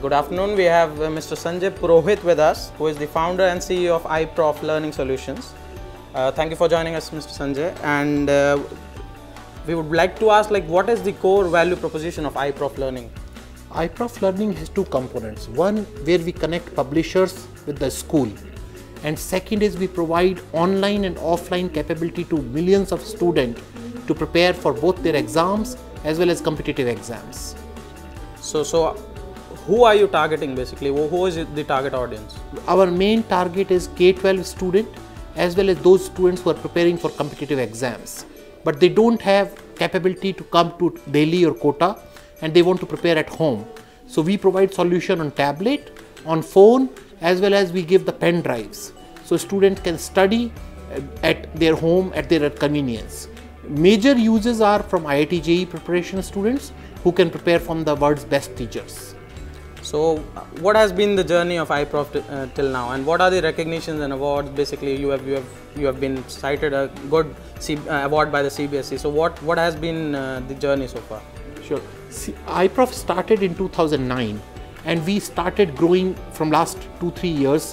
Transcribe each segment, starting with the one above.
Good afternoon. We have uh, Mr. Sanjay Purohit with us, who is the founder and CEO of iProf Learning Solutions. Uh, thank you for joining us, Mr. Sanjay. And uh, we would like to ask, like, what is the core value proposition of iProf Learning? iProf Learning has two components. One, where we connect publishers with the school. And second is we provide online and offline capability to millions of students to prepare for both their exams as well as competitive exams. So, so who are you targeting basically? Who is the target audience? Our main target is K-12 student as well as those students who are preparing for competitive exams. But they don't have capability to come to Delhi or Kota and they want to prepare at home. So we provide solution on tablet, on phone as well as we give the pen drives. So students can study uh, at their home at their convenience. Major uses are from IIT JEE preparation students who can prepare from the world's best teachers. So, what has been the journey of iProf uh, till now, and what are the recognitions and awards? Basically, you have you have you have been cited a good C, uh, award by the CBSE. So, what what has been uh, the journey so far? Sure. See, iProf started in 2009, and we started growing from last two three years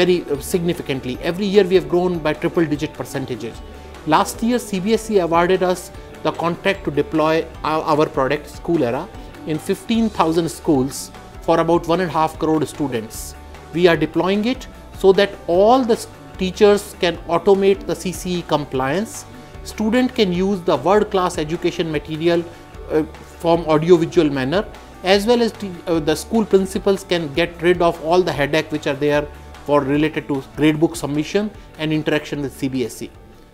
very uh, significantly. Every year we have grown by triple digit percentages. Last year, CBSE awarded us the contract to deploy our, our product Schoolera in 15,000 schools for about one and a half crore students. We are deploying it so that all the teachers can automate the CCE compliance. Student can use the world-class education material uh, from audio-visual manner as well as uh, the school principals can get rid of all the headache which are there for related to gradebook submission and interaction with CBSE.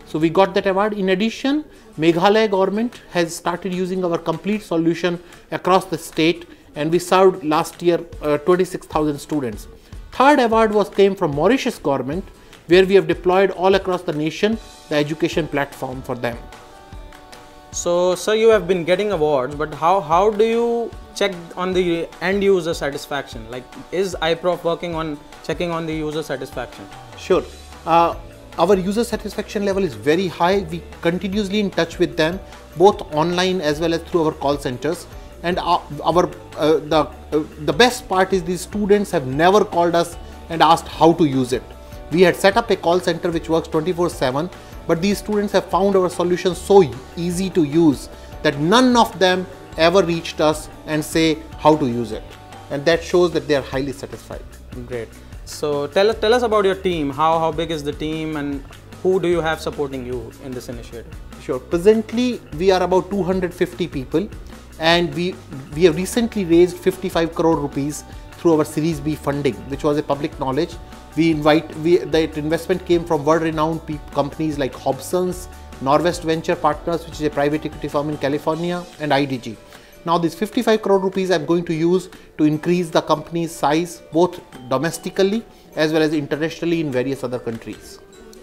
So we got that award. In addition, Meghalaya government has started using our complete solution across the state and we served last year uh, 26,000 students. Third award was came from Mauritius government where we have deployed all across the nation the education platform for them. So, sir, you have been getting awards, but how, how do you check on the end user satisfaction? Like, is iProf working on checking on the user satisfaction? Sure. Uh, our user satisfaction level is very high. We continuously in touch with them, both online as well as through our call centers. And our, our uh, the uh, the best part is these students have never called us and asked how to use it. We had set up a call center which works 24/7, but these students have found our solution so easy to use that none of them ever reached us and say how to use it, and that shows that they are highly satisfied. Great. So tell us tell us about your team. How how big is the team and who do you have supporting you in this initiative? Sure. Presently, we are about 250 people, and we we have recently raised 55 crore rupees through our Series B funding, which was a public knowledge. We invite we that investment came from world-renowned companies like Hobsons, Norwest Venture Partners, which is a private equity firm in California, and IDG. Now this 55 crore rupees I'm going to use to increase the company's size both domestically as well as internationally in various other countries.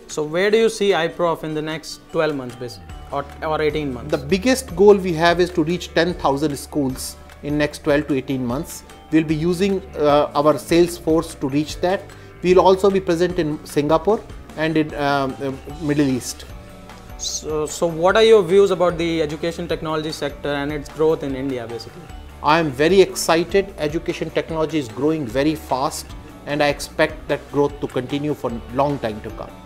So where do you see iProf in the next 12 months basically, or, or 18 months? The biggest goal we have is to reach 10,000 schools in next 12 to 18 months. We'll be using uh, our sales force to reach that. We'll also be present in Singapore and in um, Middle East. So, so what are your views about the education technology sector and its growth in India basically? I am very excited. Education technology is growing very fast and I expect that growth to continue for long time to come.